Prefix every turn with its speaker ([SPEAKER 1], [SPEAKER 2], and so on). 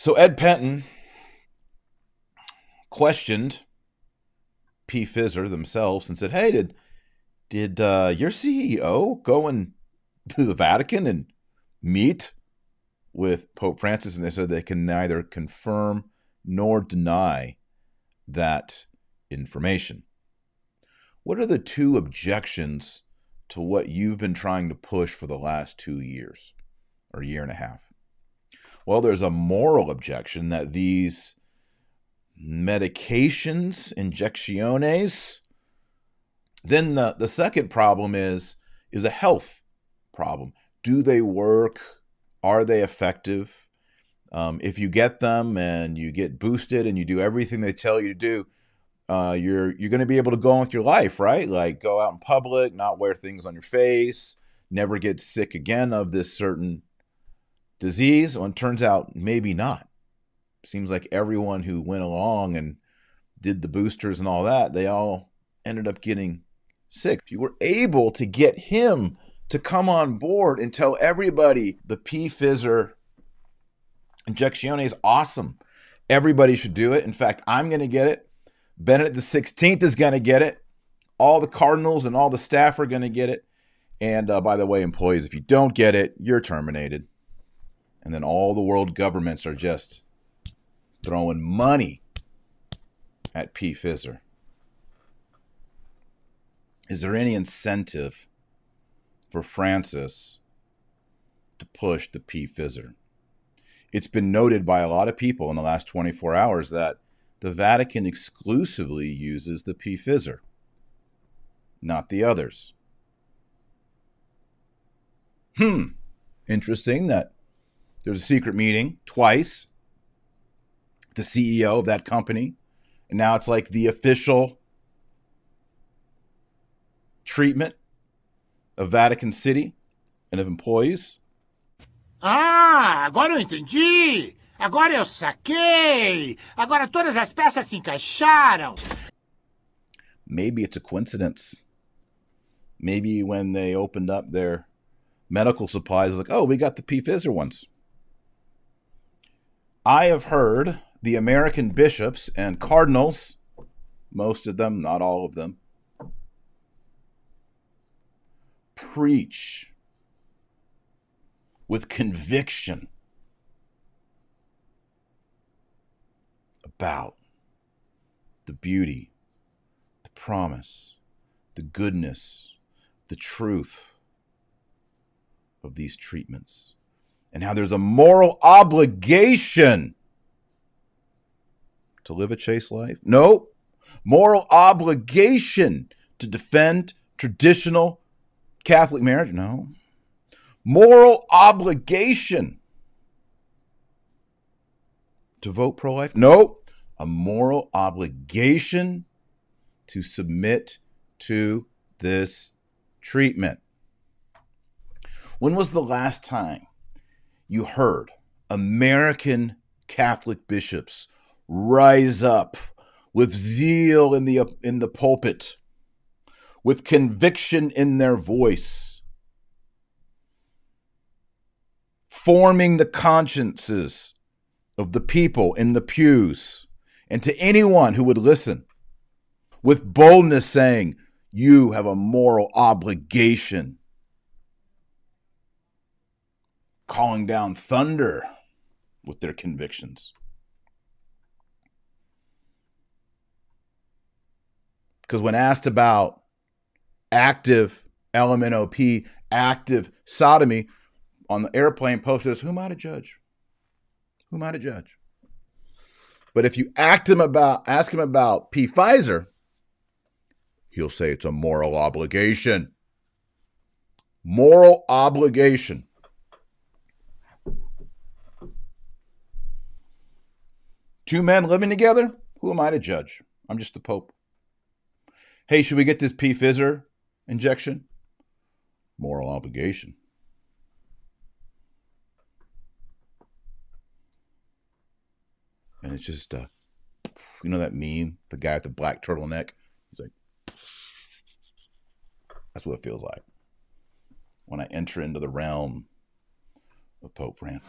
[SPEAKER 1] So Ed Pentin questioned P. Fizzer themselves and said, "Hey, did did uh, your CEO go and to the Vatican and meet with Pope Francis?" And they said they can neither confirm nor deny that information. What are the two objections to what you've been trying to push for the last two years or year and a half? Well, there's a moral objection that these medications, injecciones, then the, the second problem is is a health problem. Do they work? Are they effective? Um, if you get them and you get boosted and you do everything they tell you to do, uh, you're you're going to be able to go on with your life, right? Like go out in public, not wear things on your face, never get sick again of this certain disease. Well, it turns out maybe not. Seems like everyone who went along and did the boosters and all that, they all ended up getting sick. If you were able to get him to come on board and tell everybody the P Fizzer injection is awesome. Everybody should do it. In fact, I'm going to get it. Benedict the 16th is going to get it. All the Cardinals and all the staff are going to get it. And uh, by the way, employees, if you don't get it, you're terminated. And then all the world governments are just throwing money at P. Fizzer. Is there any incentive for Francis to push the P. Fizzer? It's been noted by a lot of people in the last 24 hours that the Vatican exclusively uses the P. Fizzer, not the others. Hmm. Interesting that there's a secret meeting twice. The CEO of that company, and now it's like the official treatment of Vatican City and of employees.
[SPEAKER 2] Ah, agora eu entendi! Agora eu saquei! Agora todas as peças se encaixaram!
[SPEAKER 1] Maybe it's a coincidence. Maybe when they opened up their medical supplies, like, oh, we got the P. Fizzer ones. I have heard the American bishops and cardinals, most of them, not all of them, preach with conviction about the beauty, the promise, the goodness, the truth of these treatments, and how there's a moral obligation to live a chaste life. No, moral obligation to defend traditional Catholic marriage. No. Moral obligation to vote pro life? No a moral obligation to submit to this treatment. When was the last time you heard American Catholic bishops rise up with zeal in the in the pulpit, with conviction in their voice, forming the consciences of the people in the pews? and to anyone who would listen with boldness saying, You have a moral obligation. Calling down thunder with their convictions. Because when asked about active LMNOP, active sodomy on the airplane, Pope says, Who am I to judge? Who am I to judge? But if you ask him about ask him about P Pfizer, he'll say it's a moral obligation. Moral obligation. Two men living together? Who am I to judge? I'm just the Pope. Hey, should we get this P Fizzer injection? Moral obligation. and it's just uh, you know that meme, the guy with the black turtleneck. He's like, that's what it feels like when I enter into the realm of Pope Francis.